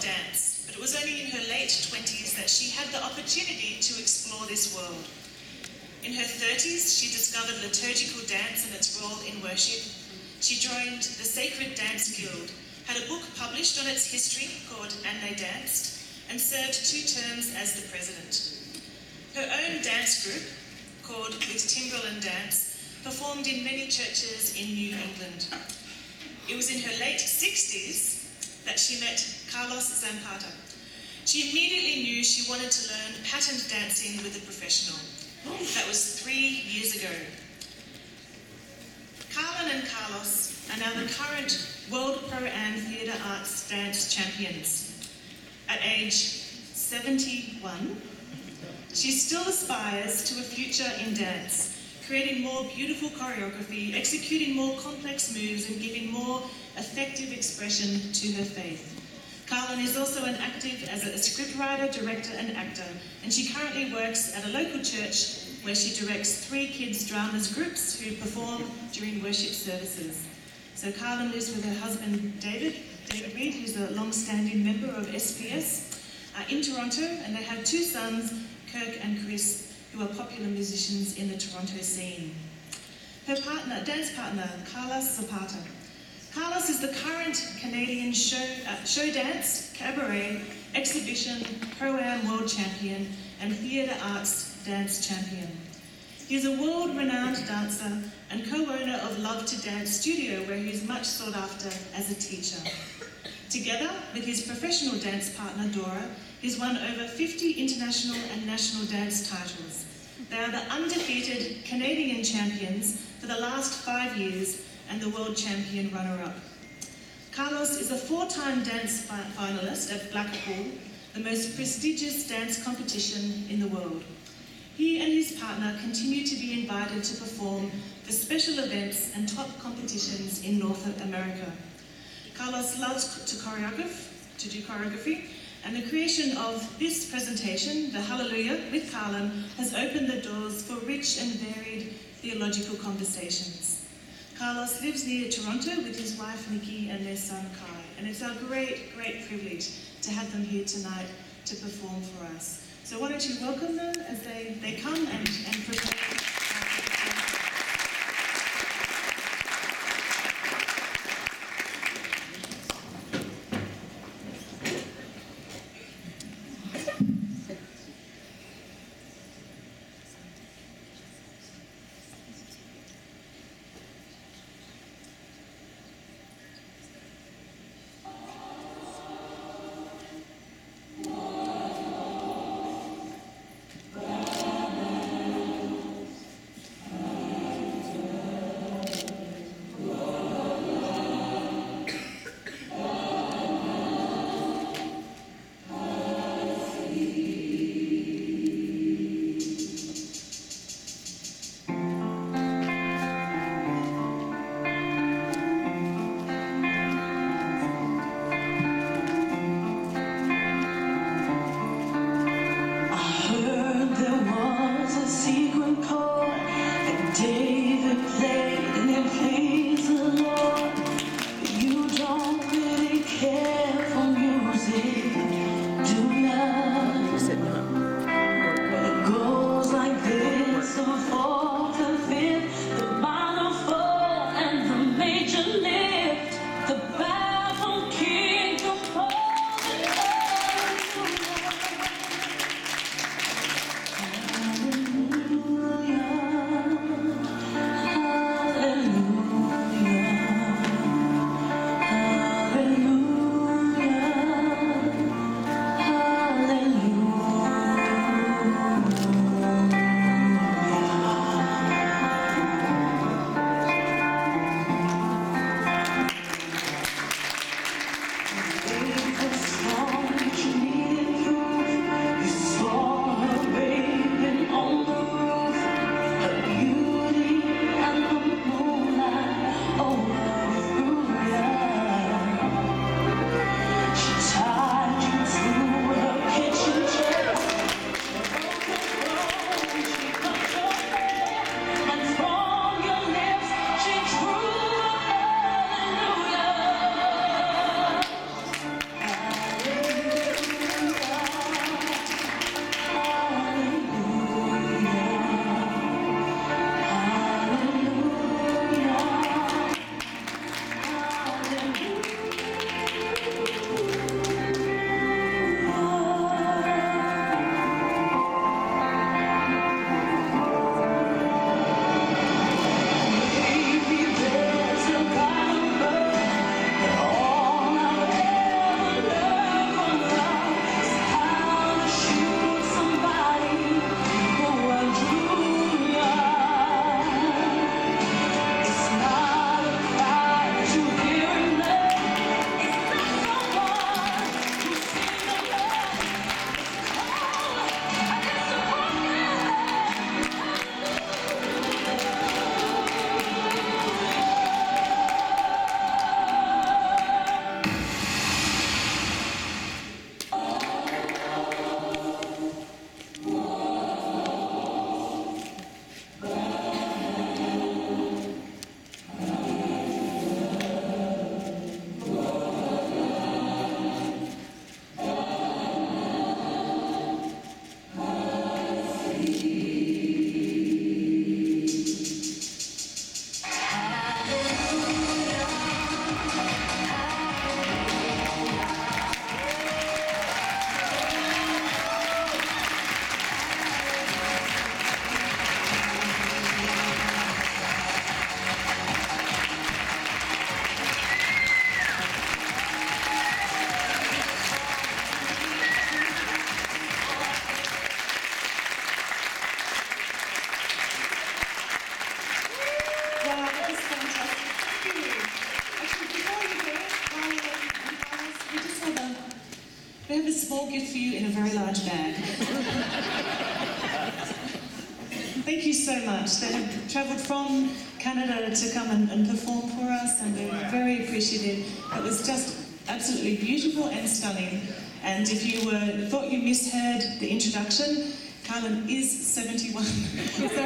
dance, but it was only in her late 20s that she had the opportunity to explore this world. In her 30s, she discovered liturgical dance and its role in worship. She joined the Sacred Dance Guild, had a book published on its history called And They Danced, and served two terms as the president. Her own dance group, called With Timbrel and Dance, performed in many churches in New England. It was in her late 60s that she met Carlos Zapata. She immediately knew she wanted to learn patterned dancing with a professional. That was three years ago. Carlynn and Carlos are now the current World Pro Am Theatre Arts Dance Champions. At age 71, she still aspires to a future in dance, creating more beautiful choreography, executing more complex moves, and giving more effective expression to her faith. Carlynn is also an active as a scriptwriter, director, and actor, and she currently works at a local church where she directs three kids' dramas groups who perform during worship services. So Carlynn lives with her husband David, David Reed, who's a long-standing member of SPS, uh, in Toronto, and they have two sons, Kirk and Chris, who are popular musicians in the Toronto scene. Her partner, dance partner, Carlos Zapata. Carlos is the current Canadian show, uh, show dance, cabaret, exhibition, pro-am world champion, and theatre arts dance champion. He is a world-renowned dancer and co-owner of Love to Dance Studio, where he is much sought after as a teacher. Together with his professional dance partner, Dora, he's won over 50 international and national dance titles. They are the undefeated Canadian champions for the last five years and the world champion runner-up. Carlos is a four-time dance fi- finalist at Blackpool, the most prestigious dance competition in the world. He and his partner continue to be invited to perform for special events and top competitions in North America. Carlos loves to choreograph, to do choreography, and the creation of this presentation, the Hallelujah with Carlynn, has opened the doors for rich and varied theological conversations. Carlos lives near Toronto with his wife Nikki and their son Kai, and it's our great, great privilege to have them here tonight to perform for us. So why don't you welcome them as they, they come and, and prepare. Was fantastic. Thank you. Actually, before you go, guys, we just have a, we have a small gift for you in a very large bag. Thank you so much. They have travelled from Canada to come and, and perform for us, and they were very appreciative. It was just absolutely beautiful and stunning. And if you were, thought you misheard the introduction, Carmen is 71.